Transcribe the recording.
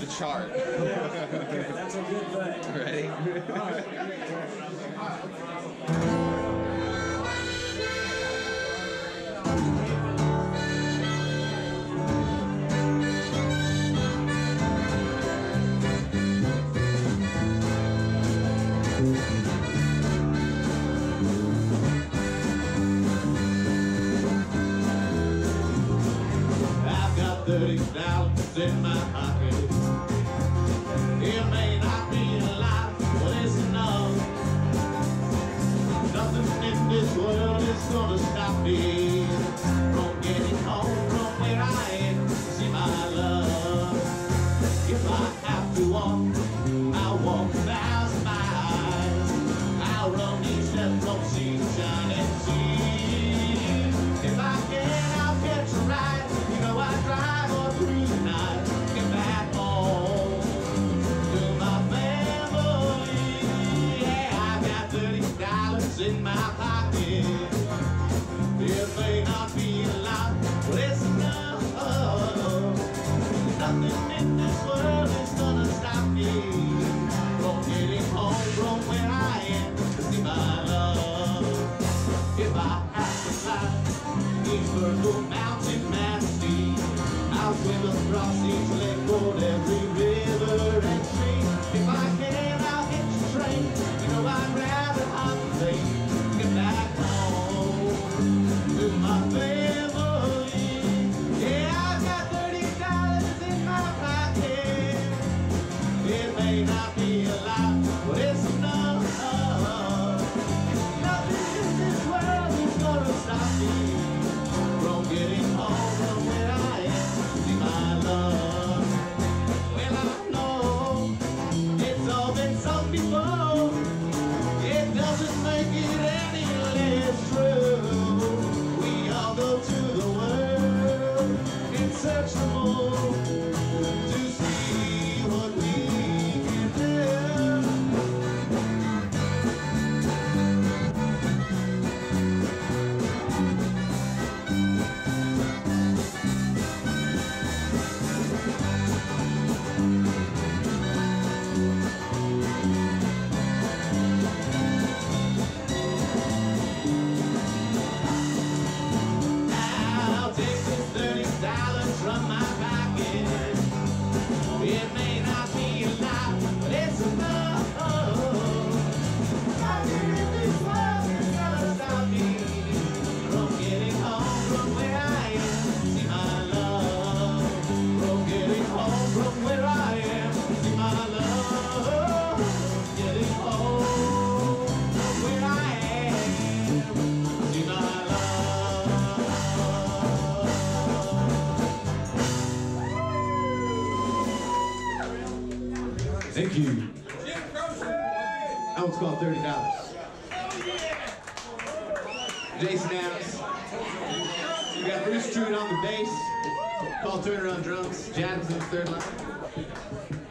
The chart. yeah. Okay, that's a good thing. Ready? thirty dollars in my pocket. It may not be a lot, but it's enough. Nothing in this world is gonna stop me from getting home from where I am. to See my love. If I have to walk, I'll walk. big circle mountain majesty. I'll swim across each lake road every much more. Thank you. That one's called $30. Jason Adams. You got Bruce Trude on the bass. Paul Turner on drums. Jadams on the third line.